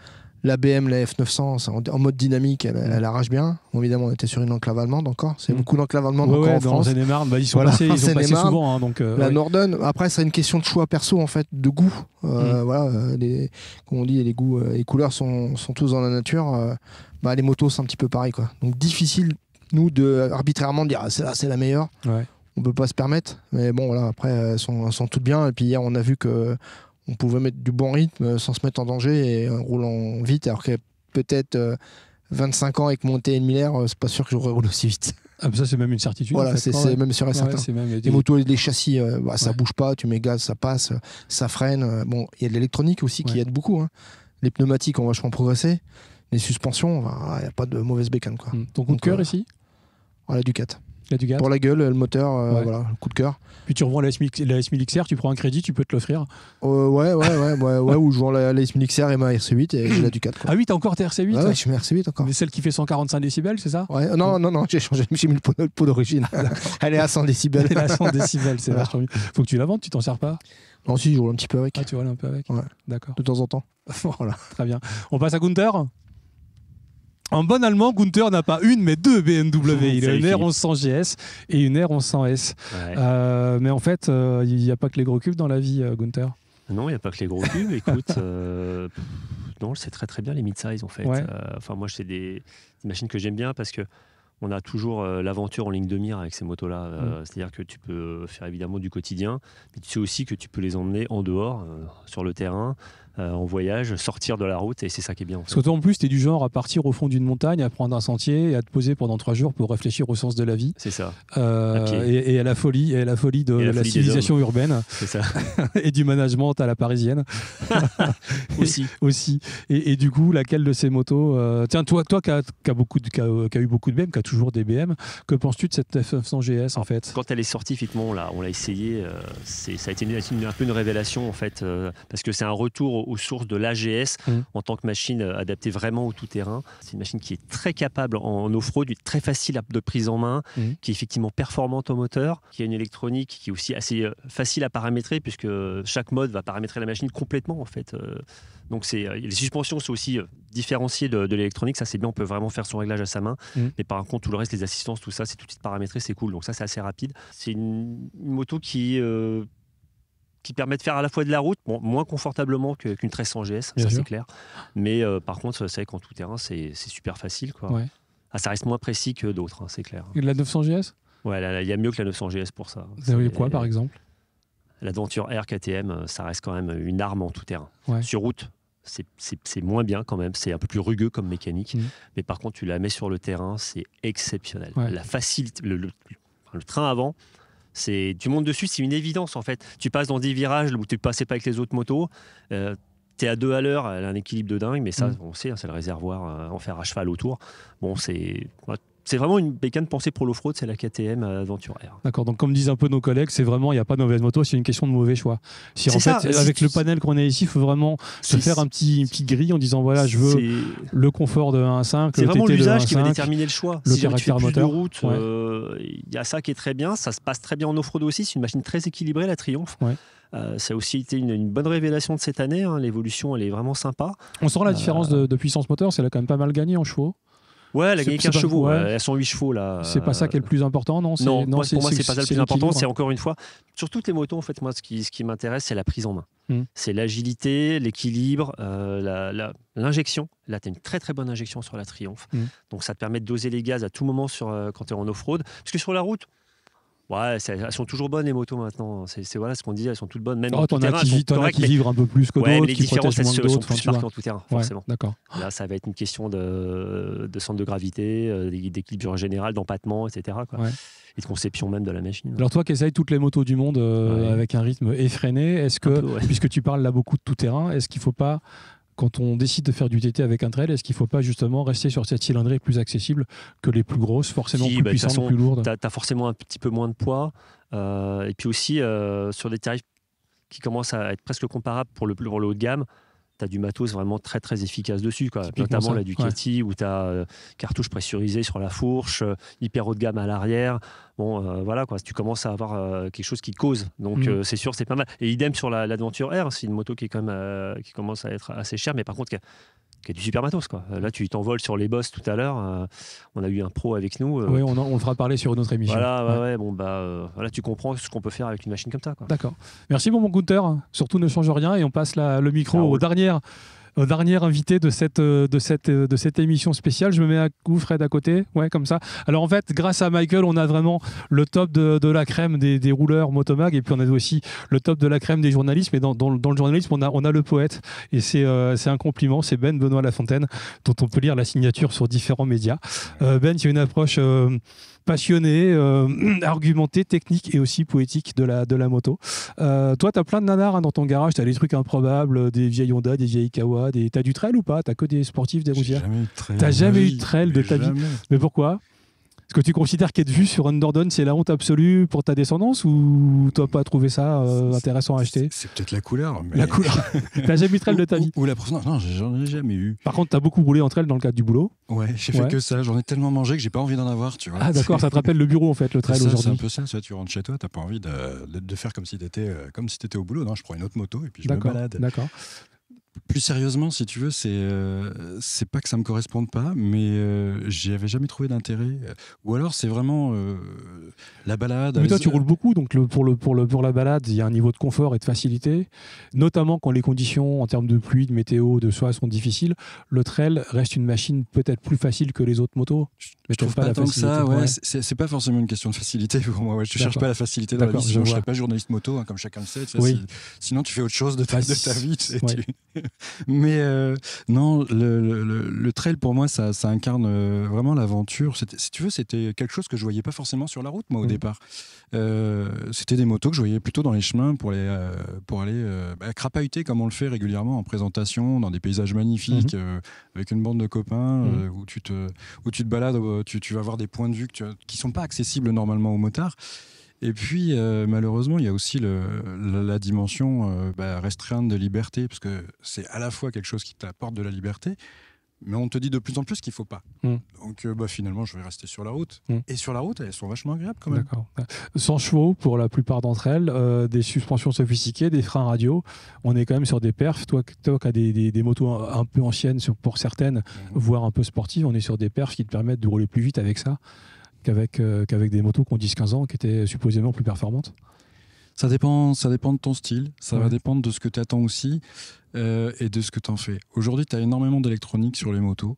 la BM, la F900, c'est en, mode dynamique, elle, elle arrache bien. Bon, évidemment, on était sur une enclave allemande encore. C'est Mm. beaucoup d'enclave allemande Ouais, encore ouais, en France. Bah, ils sont Voilà, passés, ils ont passé Seine-et-Marne. souvent, hein, donc euh, La. Norden, après, c'est une question de choix perso, en fait, de goût. Euh, Mm. Voilà, euh, les, comme on dit, les goûts, les couleurs sont, sont tous dans la nature. bah, les motos, c'est un petit peu pareil, quoi. Donc, difficile, nous, de arbitrairement de dire, ah, celle-là, c'est la meilleure. Ouais. On peut pas se permettre. Mais bon, voilà, après, elles sont, elles sont toutes bien. Et puis, hier, on a vu que on pouvait mettre du bon rythme euh, sans se mettre en danger et en roulant vite, alors que peut-être euh, 25 ans avec mon T1000R, euh, c'est pas sûr que j'aurais roulé aussi vite. Ah, mais ça c'est même une certitude. en voilà, fait. c'est même sûr et certain. même- Les motos, les châssis, euh, bah, ça Ouais. bouge pas, tu mets gaz, ça passe, euh, ça freine. euh, Bon, il y a de l'électronique aussi qui aide beaucoup. hein. Les pneumatiques ont vachement progressé. Les suspensions, il n'y a pas de mauvaise bécane. Quoi. Mm. Ton coup de cœur euh, ici? Voilà, Ducat. Pour la gueule, le moteur, euh, Ouais. voilà, le coup de cœur. Puis tu revends la S1000 la S1000 XR, tu prends un crédit, tu peux te l'offrir. Euh, ouais, ouais, ouais, ouais, ouais, ou je vends la, la S1000 XR et ma RC8 et j'ai la Ducat. Quoi. Ah oui, t'as encore ta RC8 Ouais, ouais, je suis ma RC8 encore. Mais celle qui fait 145 décibels, c'est ça Ouais, non, non, non, j'ai changé, j'ai mis le pot, d'origine. Elle est à 100 décibels. Elle est à 100 décibels, c'est vachement mieux. Faut que tu la vendes, tu t'en sers pas Non, si, je roule un petit peu avec, Ah, tu roules un peu avec Ouais. D'accord. de temps en temps. Voilà, très bien. On passe à Gunther? En bon allemand, Gunther n'a pas une mais deux BMW. Il a une Philippe. R1100 GS et une R1100S. Ouais. Euh, mais en fait, euh, il n'y a pas que les gros cubes dans la vie, euh, Gunther. Non, il n'y a pas que les gros cubes. Écoute, euh, non, c'est très très bien les mid-size en fait. Ouais. Enfin, moi, c'est des, des machines que j'aime bien parce que on a toujours l'aventure en ligne de mire avec ces motos-là. Mm. C'est-à-dire que tu peux faire évidemment du quotidien, mais tu sais aussi que tu peux les emmener en dehors, sur le terrain, euh, en voyage, sortir de la route, et c'est ça qui est bien. En fait. Parce que toi, en plus, tu es du genre à partir au fond d'une montagne, à prendre un sentier et à te poser pendant trois jours pour réfléchir au sens de la vie C'est ça, euh, À et, et à la folie, et à la folie de Et la civilisation urbaine c'est ça et du management à la parisienne aussi. aussi. Et, et du coup, laquelle de ces motos euh, Tiens, toi, toi qui as, eu beaucoup de BM, qui a toujours des BM, que penses-tu de cette F900 GS en fait? Quand elle est sortie, effectivement, on l'a, on l'a essayé. euh, ça a été une- une- un peu une révélation, en fait, parce que c'est un retour aux, sources de l'AGS Mm. en tant que machine euh, adaptée vraiment au tout-terrain. C'est une machine qui est très capable en off-road, très facile de prise en main, Mm. qui est effectivement performante au moteur, qui a une électronique qui est aussi assez euh, facile à paramétrer, puisque chaque mode va paramétrer la machine complètement, en fait. euh, donc c'est, euh, les suspensions sont aussi euh, différenciées de, de l'électronique, ça c'est bien, on peut vraiment faire son réglage à sa main. Mm. Mais par contre, tout le reste, les assistances, tout ça, c'est tout de suite paramétré, c'est cool. Donc ça, c'est assez rapide. C'est une, une moto qui, euh, qui permet de faire à la fois de la route, bon, moins confortablement qu'une 1300 GS, Bien ça c'est clair. Mais euh, par contre, c'est vrai qu'en tout terrain, c'est super facile. Quoi. Ouais. Ah, ça reste moins précis que d'autres, hein, c'est clair. La 900 GS Ouais, il y a mieux que la 900 GS pour ça. Vous avez quoi par exemple? L'Adventure R KTM, euh, ça reste quand même une arme en tout terrain. Ouais. Sur route, c'est- moins bien quand même, c'est un peu plus rugueux comme mécanique. Mhm. Mais par contre, tu la mets sur le terrain, c'est exceptionnel. Ouais. La facilité, le, le- le train avant, c'est tu montes dessus, c'est une évidence en fait. Tu passes dans des virages où tu passais pas avec les autres motos. euh, tu es à deux à l'heure, elle a un équilibre de dingue, mais ça, Mhm. on sait, hein, c'est le réservoir euh, en fer à cheval autour. Bon, c'est c'est vraiment une bécane pensée pour l'off-road, c'est la KTM Adventure R. D'accord, donc comme disent un peu nos collègues, c'est vraiment, il n'y a pas de mauvaise moto, c'est une question de mauvais choix. Si en C'est fait, ça, si avec le panel qu'on a ici, il faut vraiment se faire un petit, une petite grille en disant voilà, je veux le confort de 1.5, C'est vraiment l'usage qui va 1.5. déterminer le choix. le si caractère moteur. de route, Ouais. euh, il y a ça qui est très bien. Ça se passe très bien en off-road aussi. C'est une machine très équilibrée, la Triumph. Ouais. Euh, ça a aussi été une, une bonne révélation de cette année. hein. L'évolution, elle est vraiment sympa. On sent la différence de, de puissance moteur, c'est là quand même pas mal gagné en chevaux. Ouais, elle a gagné c'est 15 pas- chevaux. ouais. euh, Elles sont 8 chevaux là. C'est pas ça qui est le plus important, non Non, moi, c'est- pour moi, c'est pas ça le plus important. C'est encore une fois, sur toutes les motos, en fait, moi, ce qui, ce qui m'intéresse, c'est la prise en main. Mm. C'est l'agilité, l'équilibre, euh, l'injection. Là, tu as une très très bonne injection sur la Triumph. Mm. Donc, ça te permet de doser les gaz à tout moment sur, euh, quand tu es en off-road. Parce que sur la route, Ouais, elles sont toujours bonnes les motos maintenant. C'est voilà ce qu'on dit, elles sont toutes bonnes. Même Oh, en t'en as qui, vivent un peu plus que Ouais, d'autres, qui protègent moins que sont plus marquées en tout terrain, Ouais, forcément. D'accord. Là, ça va être une question de, de centre de gravité, euh, d'équilibre général, d'empattement, etc. quoi. Ouais. Et de conception même de la machine. Alors toi qui essayes toutes les motos du monde euh, avec un rythme effréné, est-ce que, peu, puisque tu parles là beaucoup de tout terrain, est-ce qu'il faut pas, quand on décide de faire du TT avec un trail, est-ce qu'il faut pas justement rester sur cette cylindrée plus accessible que les plus grosses, forcément Si, plus bah, puissantes, façon, plus lourdes? tu as, forcément un petit peu moins de poids. euh, et puis aussi, euh, sur des tarifs qui commencent à être presque comparables pour le, pour le haut de gamme, tu as du matos vraiment très très efficace dessus. Quoi. Notamment ça, la Ducati où tu as cartouche pressurisée sur la fourche, euh, hyper haut de gamme à l'arrière. Bon, euh, voilà, quoi, tu commences à avoir euh, quelque chose qui cause. Donc euh, c'est sûr, c'est pas mal. Et idem sur la- l'Adventure R, c'est une moto qui, est quand même, euh, qui commence à être assez chère, mais par contre qui a, qui du super matos. Quoi. Euh, Là, tu t'envoles sur les bosses tout à l'heure. euh, on a eu un pro avec nous. euh, Oui, on, en- on le fera parler sur une autre émission. voilà, ouais, Ouais. bon, bah, euh, voilà, tu comprends ce qu'on peut faire avec une machine comme ça. D'accord. Merci mon bon Gunther. Surtout ne change rien et on passe la- le micro Ça au roule. dernier, dernier invité de cette, euh, de, cette, euh, de cette émission spéciale. Je me mets à coup Fred à côté. Ouais, comme ça. Alors en fait, grâce à Michael, on a vraiment le top de, la crème des, des rouleurs motomag et puis on a aussi le top de la crème des journalistes. Mais dans, dans, le- journalisme, on a, on a le poète et c'est euh, un compliment. C'est Ben Benoît Lafontaine dont on peut lire la signature sur différents médias. Euh, ben, il y a une approche passionnée, euh, argumentée, technique et aussi poétique de la, de la moto. Euh, toi, tu as plein de nanars hein, dans ton garage. Tu as des trucs improbables, des vieilles Honda, des vieilles Kawa. Des... Tu as du trail ou pas? Tu que des sportifs, des J'ai routières jamais eu de trail. Jamais eu de trail de ta vie. Mais pourquoi? Est-ce que tu considères qu'être vu sur Underdone, c'est la honte absolue pour ta descendance ou tu n'as pas trouvé ça euh, intéressant à acheter? C'est peut-être la couleur. Mais... La couleur. T'as jamais eu de trail de ta vie? Ou, ou la profondeur. Non, j'en ai jamais eu. Par contre, tu as beaucoup roulé entre elles dans le cadre du boulot. Ouais, j'ai Ouais. fait que ça. J'en ai tellement mangé que j'ai pas envie d'en avoir, tu vois. Ah d'accord, ça te rappelle le bureau en fait, le trail ça, C'est un aujourd'hui. peu ça, tu vois, tu rentres chez toi, t'as pas envie de, de, de faire comme si t'étais euh, comme si t'étais au boulot. Non, je prends une autre moto et puis je me balade. d'accord. Plus sérieusement, si tu veux, c'est euh, c'est pas que ça me corresponde pas, mais euh, j'y avais jamais trouvé d'intérêt. Ou alors c'est vraiment euh, la balade. Mais toi, tu roules beaucoup, donc le- pour, le, pour, le, pour la balade, il y a un niveau de confort et de facilité, notamment quand les conditions en termes de pluie, de météo, de soie sont difficiles. Le trail reste une machine peut-être plus facile que les autres motos. Mais Je trouve pas, tant que ça, facilité, ouais, c'est pas forcément une question de facilité pour moi. Ouais. Je cherche pas la facilité dans la vie, je sinon je vois. serais pas journaliste moto, hein, comme chacun le sait. tu sais, Oui. si- sinon, tu fais autre chose de ta, Bah, de ta si- vie. tu sais, ouais. tu- Mais euh, non, le, le- le- le trail pour moi, ça, ça incarne euh, vraiment l'aventure. Si tu veux, c'était quelque chose que je voyais pas forcément sur la route, moi, au Mhm. départ. Euh, c'était des motos que je voyais plutôt dans les chemins pour, les, euh, pour aller bah, crapahuter comme on le fait régulièrement en présentation, dans des paysages magnifiques, euh, avec une bande de copains, euh, où, tu te, où tu te balades, tu, tu vas voir des points de vue que tu qui sont pas accessibles normalement aux motards. Et puis, euh, malheureusement, il y a aussi le- la, la dimension euh, bah, restreinte de liberté, parce que c'est à la fois quelque chose qui t'apporte de la liberté, mais on te dit de plus en plus qu'il faut pas. Mm. Donc, euh, bah, finalement, je vais rester sur la route. Mm. Et sur la route, elles sont vachement agréables quand même. D'accord. 100 chevaux pour la plupart d'entre elles, des suspensions sophistiquées, des freins radio. On est quand même sur des perfs. Toi, toi qui as des, des- des motos un, un peu anciennes pour certaines, Mhm. voire un peu sportives, on est sur des perfs qui te permettent de rouler plus vite avec ça qu'avec euh, qu'avec des motos qui ont 10-15 ans, qui étaient supposément plus performantes. Ça dépend, ça dépend de ton style, ça Ouais. va dépendre de ce que tu attends aussi euh, et de ce que tu en fais. Aujourd'hui, tu as énormément d'électronique sur les motos.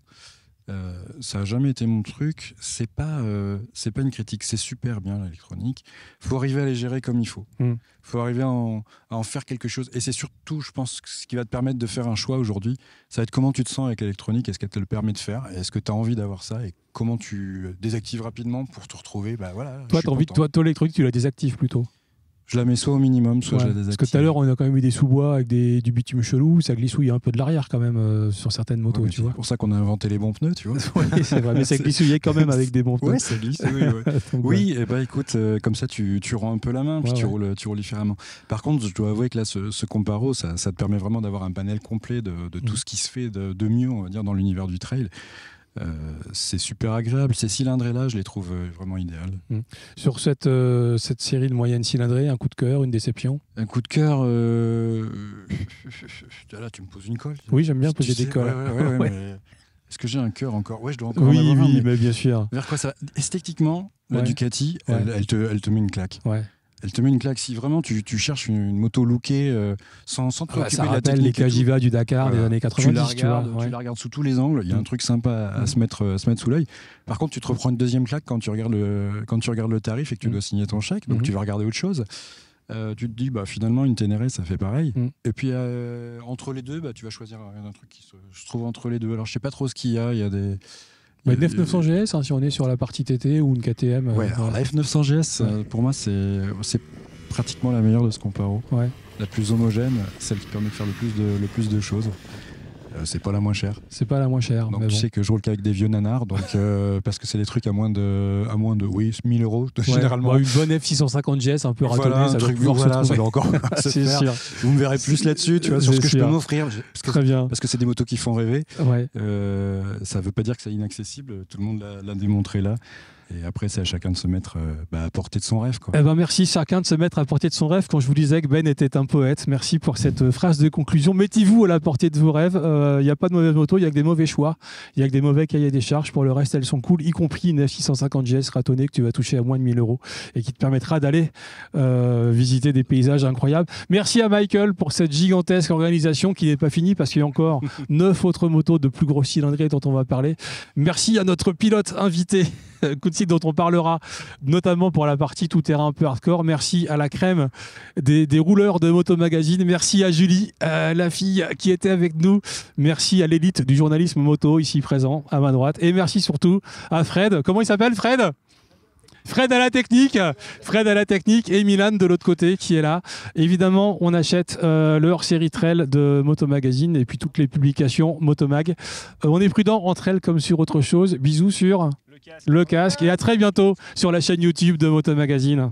Euh, ça n'a jamais été mon truc. C'est pas, euh, c'est pas une critique. C'est super bien l'électronique. faut arriver à les gérer comme il faut. Mm. faut arriver à en, à en faire quelque chose. Et c'est surtout, je pense, ce qui va te permettre de faire un choix aujourd'hui. Ça va être comment tu te sens avec l'électronique. Est-ce qu'elle te le permet de faire? Est-ce que tu as envie d'avoir ça? Et comment tu désactives rapidement pour te retrouver? Bah, voilà, Toi, t'as envie, toi, toi l'électronique, tu la désactives plutôt. Je la mets soit au minimum, soit Ouais, je la Parce désactive. que tout à l'heure, on a quand même eu des sous-bois avec des, du bitume chelou, ça glissouille un peu de l'arrière quand même euh, sur certaines motos, Ouais, tu c'est vois. pour ça qu'on a inventé les bons pneus, tu vois. Oui, c'est vrai, mais ça glissouillait quand même avec des bons pneus. Ouais, ça glisse, oui, et bah écoute, euh, comme ça tu, tu rends un peu la main, puis tu, roules, tu roules différemment. Par contre, je dois avouer que là, ce, ce comparo, ça, ça te permet vraiment d'avoir un panel complet de, de tout Mm. ce qui se fait de, de mieux, on va dire, dans l'univers du trail. Euh, c'est super agréable. Ces cylindrés-là, je les trouve euh, vraiment idéales. Sur cette, euh, cette série de moyennes cylindrées, un coup de cœur, une déception? Un coup de cœur. Là, tu me poses une colle. Oui, j'aime bien poser des colles. ouais, ouais, ouais, ouais, Ouais. mais Est-ce que j'ai un cœur encore? Ouais, je dois encore Oui, en avoir un, oui, mais mais bien sûr. Vers quoi ça Esthétiquement, la. Ducati, elle te, elle te met une claque. Ouais. Elle te met une claque. Si vraiment tu, tu cherches une, une moto lookée euh, sans, sans te Ah bah, préoccuper ça de la rappelle les Cagiva du Dakar des années tu 90, la, tu vois. regardes, tu la regardes sous tous les angles. Il y a un Mm. truc sympa à, Mm. se mettre, à se mettre sous l'œil. Par contre, tu te reprends une deuxième claque quand tu regardes le, quand tu regardes le tarif et que tu Mm. dois signer ton chèque. Donc Mhm. tu vas regarder autre chose. Euh, tu te dis, bah, finalement, une Ténéré, ça fait pareil. Mm. Et puis, euh, entre les deux, bah, tu vas choisir un, un truc qui se, je trouve entre les deux. Alors, je sais pas trop ce qu'il y a. Il y a des. Bah, une F900 GS, hein, si on est sur la partie TT ou une KTM. Ouais, alors la F900 GS, pour moi, c'est c'est pratiquement la meilleure de ce comparo. Ouais. La plus homogène, celle qui permet de faire le plus de, le plus de choses. Euh, c'est pas la moins chère. C'est pas la moins chère. Donc mais tu bon. sais que je roule qu'avec des vieux nanars, donc euh, parce que c'est des trucs à moins de, à moins de, oui, 1000 euros Ouais, généralement. une bonne F650 GS un peu ratonnée, Voilà, un ça doit truc, voilà, ça doit encore se faire. Vous me verrez plus là-dessus, tu vois, sur ce que je peux m'offrir. je- Parce que, Très bien. parce que c'est des motos qui font rêver. Ouais. Euh, ça veut pas dire que c'est inaccessible. Tout le monde l'a démontré là. Et après, c'est à chacun de se mettre euh, bah, à portée de son rêve. Quoi. Eh ben merci chacun de se mettre à portée de son rêve. Quand je vous disais que Ben était un poète, merci pour cette euh, phrase de conclusion. Mettez-vous à la portée de vos rêves. Il n'y a pas de mauvaise moto, il y a que des mauvais choix. Il y a que des mauvais cahiers des charges. Pour le reste, elles sont cool, y compris une F650 GS ratonnée que tu vas toucher à moins de 1000 euros et qui te permettra d'aller euh, visiter des paysages incroyables. Merci à Michael pour cette gigantesque organisation qui n'est pas finie parce qu'il y a encore neuf autres motos de plus gros cylindrées dont on va parler. Merci à notre pilote invité, Koutsi, dont on parlera notamment pour la partie tout-terrain un peu hardcore. Merci à la crème des, rouleurs de Moto Magazine. Merci à Julie, la fille qui était avec nous. Merci à l'élite du journalisme moto ici présent à ma droite. Et merci surtout à Fred. Comment il s'appelle Fred? Fred à la technique, Fred à la technique et Milan de l'autre côté qui est là. Évidemment, on achète euh, le hors-série trail de Moto Magazine et puis toutes les publications Motomag. Euh, on est prudent entre elles comme sur autre chose. Bisous sur le casque et à très bientôt sur la chaîne YouTube de Moto Magazine.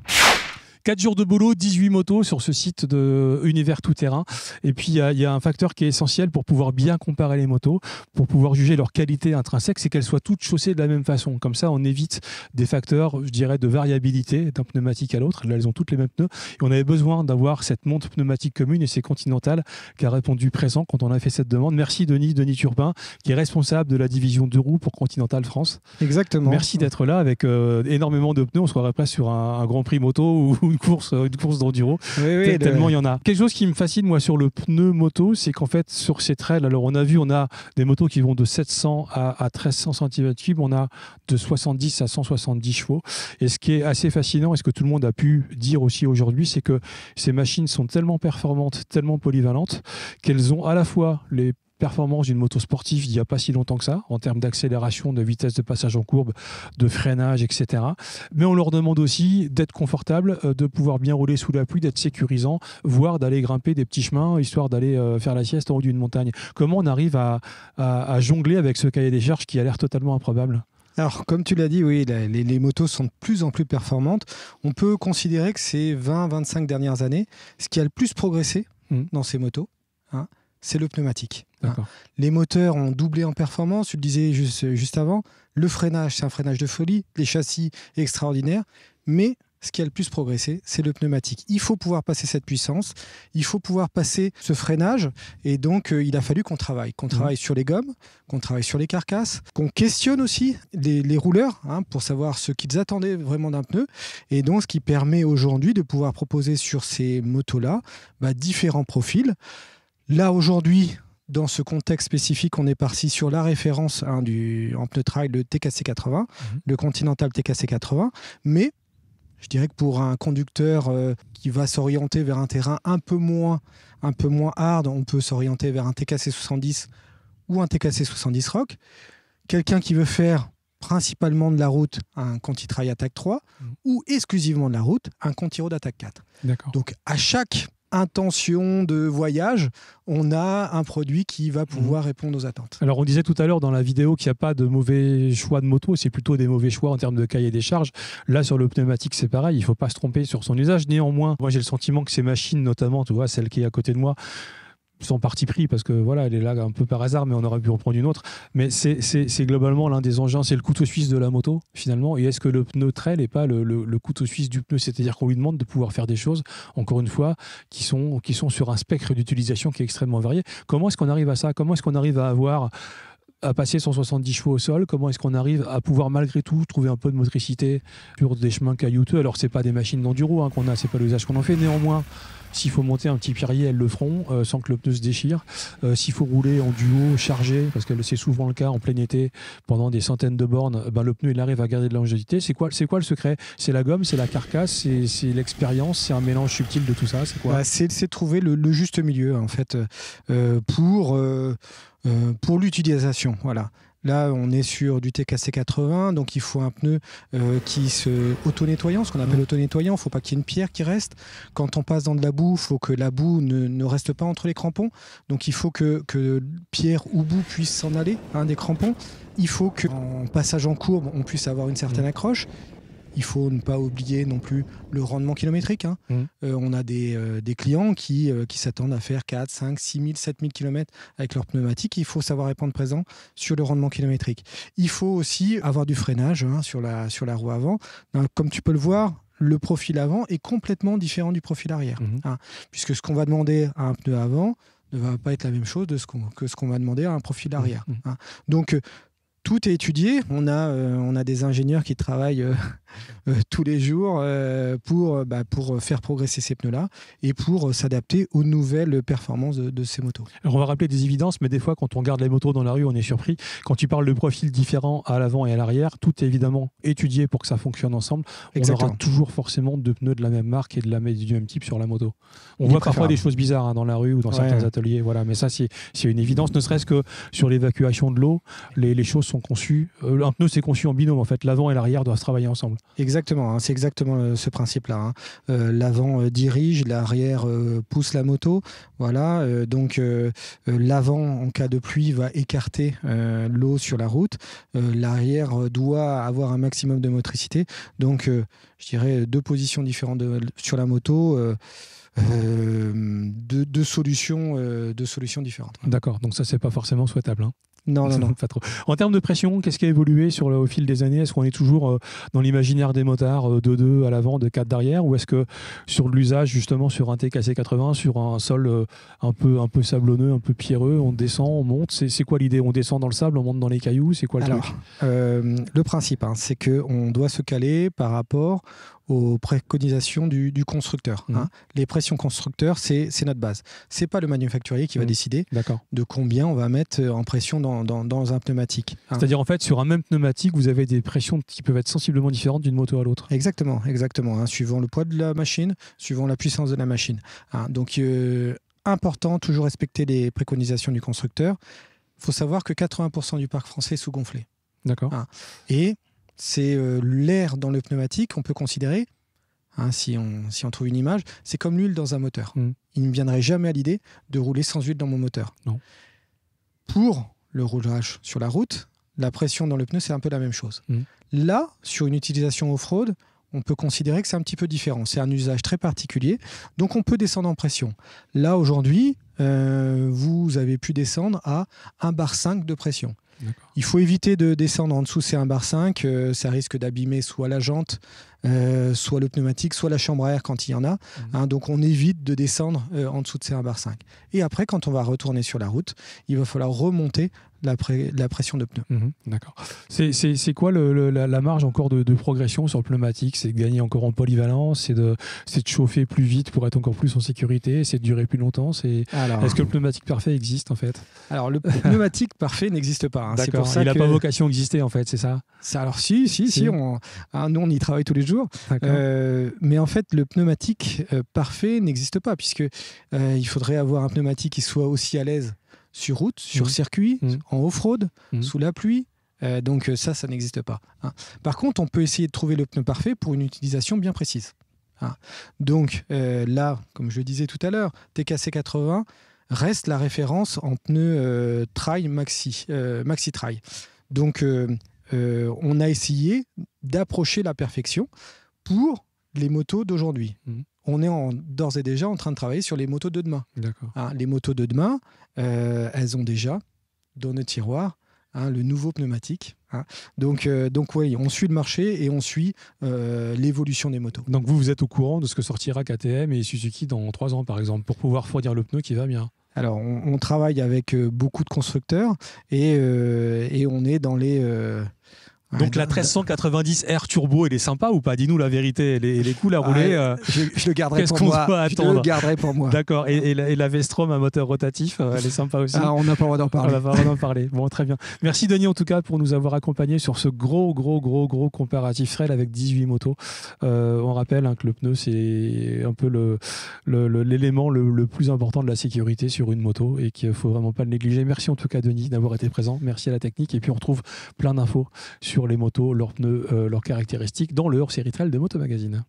4 jours de boulot, 18 motos sur ce site de Univers Tout Terrain. Et puis, il y, a- il y a un facteur qui est essentiel pour pouvoir bien comparer les motos, pour pouvoir juger leur qualité intrinsèque, c'est qu'elles soient toutes chaussées de la même façon. Comme ça, on évite des facteurs, je dirais, de variabilité d'un pneumatique à l'autre. Là, elles ont toutes les mêmes pneus. Et on avait besoin d'avoir cette montre pneumatique commune et c'est Continental qui a répondu présent quand on a fait cette demande. Merci Denis, Denis Turpin, qui est responsable de la division deux roues pour Continental France. Exactement. Merci d'être là avec euh, énormément de pneus. On se croirait presque sur un, un Grand Prix moto ou une course, euh, une course d'enduro. Oui, oui, Tel- le- Tellement il y en a. Quelque chose qui me fascine moi sur le pneu moto, c'est qu'en fait sur ces trails, alors on a vu, on a des motos qui vont de 700 à, à 1300 cm3, on a de 70 à 170 chevaux. Et ce qui est assez fascinant, et ce que tout le monde a pu dire aussi aujourd'hui, c'est que ces machines sont tellement performantes, tellement polyvalentes, qu'elles ont à la fois les performances d'une moto sportive il n'y a pas si longtemps que ça, en termes d'accélération, de vitesse de passage en courbe, de freinage, etc. Mais on leur demande aussi d'être confortable, euh, de pouvoir bien rouler sous la pluie, d'être sécurisant, voire d'aller grimper des petits chemins, histoire d'aller euh, faire la sieste en haut d'une montagne. Comment on arrive à, à- à jongler avec ce cahier des charges qui a l'air totalement improbable? Alors, comme tu l'as dit, oui, les, les motos sont de plus en plus performantes. On peut considérer que ces 20-25 dernières années, ce qui a le plus progressé Mhm. dans ces motos, hein, c'est le pneumatique. Hein. Les moteurs ont doublé en performance, tu le disais juste, juste avant. Le freinage, c'est un freinage de folie. Les châssis extraordinaires. Mais ce qui a le plus progressé, c'est le pneumatique. Il faut pouvoir passer cette puissance, il faut pouvoir passer ce freinage, et donc euh, il a fallu qu'on travaille, qu'on travaille sur les gommes, qu'on travaille sur les carcasses, qu'on questionne aussi les, les rouleurs hein, pour savoir ce qu'ils attendaient vraiment d'un pneu, et donc ce qui permet aujourd'hui de pouvoir proposer sur ces motos-là bah, différents profils. Là aujourd'hui, dans ce contexte spécifique, on est parti sur la référence hein, du, en pneu trail, le TKC 80, le Continental TKC 80, mais je dirais que pour un conducteur euh, qui va s'orienter vers un terrain un peu moins, un peu moins hard, on peut s'orienter vers un TKC 70 ou un TKC 70 Rock. Quelqu'un qui veut faire principalement de la route, un Conti-Trail Attack 3, ou exclusivement de la route, un Conti-Road Attack 4. D'accord. Donc à chaque intention de voyage, on a un produit qui va pouvoir répondre aux attentes. Alors on disait tout à l'heure dans la vidéo qu'il n'y a pas de mauvais choix de moto, c'est plutôt des mauvais choix en termes de cahier des charges. Là sur le pneumatique c'est pareil, il ne faut pas se tromper sur son usage. Néanmoins, moi j'ai le sentiment que ces machines, notamment, tu vois, celle qui est à côté de moi, sont parti pris parce que voilà, elle est là un peu par hasard, mais on aurait pu en prendre une autre. Mais c'est- globalement l'un des engins, c'est le couteau suisse de la moto finalement. Et est-ce que le pneu trail n'est pas le, le- le couteau suisse du pneu? C'est-à-dire qu'on lui demande de pouvoir faire des choses, encore une fois, qui sont, qui sont sur un spectre d'utilisation qui est extrêmement varié. Comment est-ce qu'on arrive à ça? Comment est-ce qu'on arrive à avoir à passer 170 chevaux au sol? Comment est-ce qu'on arrive à pouvoir malgré tout trouver un peu de motricité sur des chemins caillouteux? Alors c'est pas des machines d'enduro hein, qu'on a, c'est pas l'usage qu'on en fait. Néanmoins, s'il faut monter un petit pierrier, elles le feront euh, sans que le pneu se déchire. Euh, S'il faut rouler en duo, chargé, parce que c'est souvent le cas en plein été, pendant des centaines de bornes, ben, le pneu il arrive à garder de la. C'est quoi, quoi le secret? C'est la gomme, c'est la carcasse, c'est l'expérience, c'est un mélange subtil de tout ça. C'est quoi? Bah, c'est trouver le, le juste milieu en fait euh, pour, euh, euh, pour l'utilisation. Voilà. Là, on est sur du TKC 80, donc il faut un pneu euh, qui se auto-nettoyant, ce qu'on appelle auto-nettoyant. Il ne faut pas qu'il y ait une pierre qui reste. Quand on passe dans de la boue, il faut que la boue ne, ne reste pas entre les crampons. Donc il faut que, que pierre ou boue puisse s'en aller hein, des crampons. Il faut qu'en passage en courbe, on puisse avoir une certaine accroche. Il faut ne pas oublier non plus le rendement kilométrique. hein. Mhm. Euh, on a des, euh, des clients qui, euh, qui s'attendent à faire 4, 5, 6 000, 7 000 km avec leur pneumatique. Il faut savoir répondre présent sur le rendement kilométrique. Il faut aussi avoir du freinage hein, sur, la, sur la roue avant. Donc, comme tu peux le voir, le profil avant est complètement différent du profil arrière. Mhm. hein, puisque ce qu'on va demander à un pneu avant ne va pas être la même chose de ce qu'on- que ce qu'on va demander à un profil arrière. Mhm. hein. Donc, tout est étudié. On a, euh, on a des ingénieurs qui travaillent euh, euh, tous les jours pour, bah, pour faire progresser ces pneus-là et pour s'adapter aux nouvelles performances de, de ces motos. Alors on va rappeler des évidences, mais des fois, quand on regarde les motos dans la rue, on est surpris. Quand tu parles de profils différents à l'avant et à l'arrière, tout est évidemment étudié pour que ça fonctionne ensemble. On Exactement. aura toujours forcément deux pneus de la même marque et de la, du même type sur la moto. On Il voit parfois des choses bizarres hein, dans la rue ou dans Ouais. certains ateliers, voilà. mais ça, c'est c'est une évidence, ne serait-ce que sur l'évacuation de l'eau, les, les choses sont conçues. euh, un pneu, c'est conçu en binôme, en fait. L'avant et l'arrière doivent travailler ensemble. Exactement, hein, c'est exactement euh, ce principe-là. hein. Euh, L'avant dirige, l'arrière pousse la moto. Voilà, donc l'avant, en cas de pluie, va écarter l'eau sur la route. L'arrière doit avoir un maximum de motricité. Donc, je dirais deux positions différentes sur la moto. Euh, deux, deux solutions, euh, deux solutions différentes. D'accord, donc ça, c'est pas forcément souhaitable. hein. Non, non, non. Pas trop. En termes de pression, qu'est-ce qui a évolué sur le, au fil des années? Est-ce qu'on est toujours euh, dans l'imaginaire des motards euh, de 2 à l'avant, de 4 derrière? Ou est-ce que sur l'usage, justement, sur un TKC 80, sur un sol un, peu, un peu sablonneux, un peu pierreux, on descend, on monte? C'est c'est quoi l'idée? On descend dans le sable, on monte dans les cailloux? C'est quoi le Alors, truc? euh, le principe, hein, c'est qu'on doit se caler par rapport aux préconisations du, du constructeur. Mhm. hein. Les pressions constructeurs, c'est notre base. C'est pas le manufacturier qui va Mhm. décider de combien on va mettre en pression dans, dans- dans un pneumatique. hein. C'est-à-dire, en fait, sur un même pneumatique, vous avez des pressions qui peuvent être sensiblement différentes d'une moto à l'autre. Exactement, exactement. hein, suivant le poids de la machine, suivant la puissance de la machine. donc, euh, important, toujours respecter les préconisations du constructeur. Il faut savoir que 80% du parc français est sous-gonflé. D'accord. Et c'est euh, l'air dans le pneumatique, on peut considérer, hein, si, on, si on trouve une image, c'est comme l'huile dans un moteur. Mm. Il ne me viendrait jamais à l'idée de rouler sans huile dans mon moteur. Non. Pour le roulage sur la route, la pression dans le pneu, c'est un peu la même chose. Mm. Là, sur une utilisation off-road, on peut considérer que c'est un petit peu différent. C'est un usage très particulier. Donc on peut descendre en pression. Là, aujourd'hui, euh, vous avez pu descendre à 1 bar 5 de pression. Il faut éviter de descendre en dessous ces 1 bar 5. euh, ça risque d'abîmer soit la jante, euh, soit le pneumatique, soit la chambre à air quand il y en a. hein. donc on évite de descendre euh, en dessous de ces 1 bar 5. Et après, quand on va retourner sur la route, il va falloir remonter la, pré- la pression de pneu. Mhm, D'accord. C'est- C'est c'est quoi le- le- la, la marge encore de, de progression sur le pneumatique? C'est de gagner encore en polyvalence? C'est de, c'est de chauffer plus vite pour être encore plus en sécurité? C'est de durer plus longtemps? C'est Est-ce que le pneumatique parfait existe en fait? alors, le pneumatique parfait n'existe pas. Hein. C'est pour ça Il n'a que- pas vocation à exister en fait, c'est ça? Ça, alors si, si, si, Si. on, ah, nous on y travaille tous les jours. Euh, mais en fait, le pneumatique euh, parfait n'existe pas, puisque euh, il faudrait avoir un pneumatique qui soit aussi à l'aise sur route, sur Mhm. circuit, Mhm. en off-road, Mhm. sous la pluie. Donc ça, ça n'existe pas. hein. Par contre, on peut essayer de trouver le pneu parfait pour une utilisation bien précise. hein. Donc là, comme je le disais tout à l'heure, TKC 80 reste la référence en pneu euh, trail maxi, euh, maxi trail. Donc euh, euh, on a essayé d'approcher la perfection pour les motos d'aujourd'hui. Mhm. On est d'ores et déjà en train de travailler sur les motos de demain. Hein, les motos de demain, elles ont déjà dans nos tiroirs hein, le nouveau pneumatique. hein. Donc, euh, donc oui, on suit le marché et on suit euh, l'évolution des motos. Donc vous, vous êtes au courant de ce que sortira KTM et Suzuki dans 3 ans par exemple, pour pouvoir fournir le pneu qui va bien Alors, on, on travaille avec euh, beaucoup de constructeurs et, et on est dans les. Euh, Donc la dans- 1390 R Turbo, elle est sympa ou pas? Dis-nous la vérité, elle est, elle est cool à Ah, rouler. euh, je, je le garderai Qu'est-ce pour qu'on moi. doit Je attendre? le garderai pour moi. D'accord. Et, et la, et la Vestrom à moteur rotatif, euh, elle est sympa aussi? Ah, on n'a pas le droit d'en On parler. va pas vraiment en parler. Bon, très bien. Merci Denis en tout cas pour nous avoir accompagnés sur ce gros, gros, gros, gros comparatif trail avec 18 motos. Euh, on rappelle hein, que le pneu c'est un peu le- le- le- l'élément le, le plus important de la sécurité sur une moto et qu'il faut vraiment pas le négliger. Merci en tout cas Denis d'avoir été présent. Merci à la technique et puis on retrouve plein d'infos sur les motos, leurs pneus, euh, leurs caractéristiques dans le hors-série trail de Moto Magazine.